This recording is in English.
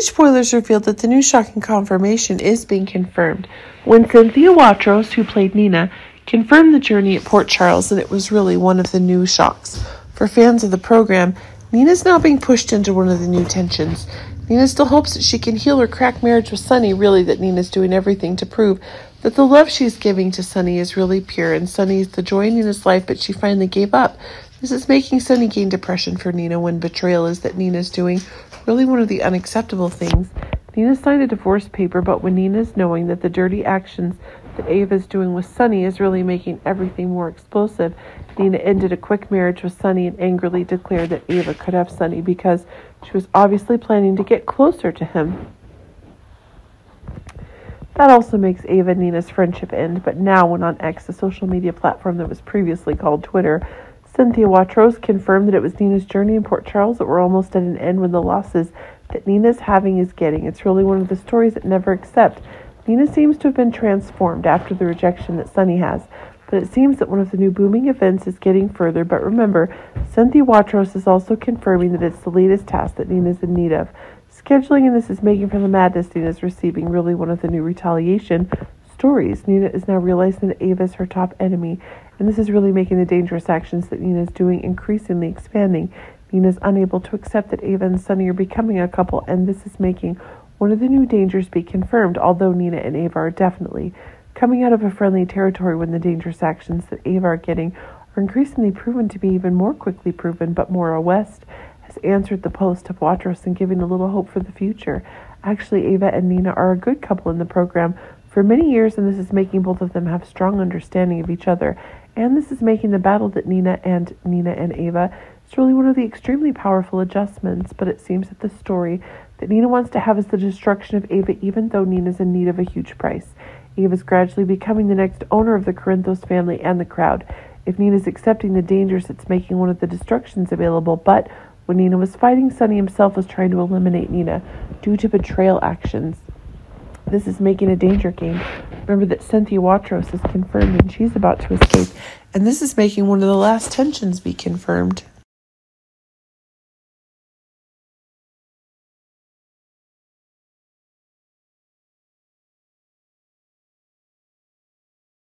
Spoilers revealed that the new shocking confirmation is being confirmed when Cynthia Watros, who played Nina, confirmed the journey at Port Charles that it was really one of the new shocks. For fans of the program, Nina's now being pushed into one of the new tensions. Nina still hopes that she can heal her cracked marriage with Sonny, really that Nina's doing everything to prove that the love she's giving to Sonny is really pure and Sonny is the joy in Nina's life, but she finally gave up. This is making Sonny gain depression for Nina when betrayal is that Nina's doing really one of the unacceptable things. Nina signed a divorce paper, but when Nina's knowing that the dirty actions that Ava's doing with Sonny is really making everything more explosive, Nina ended a quick marriage with Sonny and angrily declared that Ava could have Sonny because she was obviously planning to get closer to him. That also makes Ava and Nina's friendship end, but now, when on X, the social media platform that was previously called Twitter, Cynthia Watros confirmed that it was Nina's journey in Port Charles that were almost at an end when the losses that Nina's having is getting. It's really one of the stories that never accept. Nina seems to have been transformed after the rejection that Sonny has, but it seems that one of the new booming events is getting further. But remember, Cynthia Watros is also confirming that it's the latest task that Nina's in need of. Scheduling and this is making for the madness Nina's receiving really one of the new retaliation stories. Nina is now realizing that Ava is her top enemy and this is really making the dangerous actions that Nina is doing increasingly expanding. Nina is unable to accept that Ava and Sonny are becoming a couple, and this is making one of the new dangers be confirmed, although Nina and Ava are definitely coming out of a friendly territory when the dangerous actions that Ava are getting are increasingly proven to be even more quickly proven, but Maura West has answered the post of Watros and giving a little hope for the future. Actually, Ava and Nina are a good couple in the program for many years, and this is making both of them have strong understanding of each other and this is making the battle that Nina and Nina and Ava is really one of the extremely powerful adjustments, but it seems that the story that Nina wants to have is the destruction of Ava, even though Nina's in need of a huge price. Ava's gradually becoming the next owner of the Corinthos family and the crowd. If Nina's accepting the dangers, it's making one of the destructions available, but when Nina was fighting, Sonny himself was trying to eliminate Nina due to betrayal actions. This is making a danger game. Remember that Cynthia Watros is confirmed and she's about to escape. And this is making one of the last tensions be confirmed.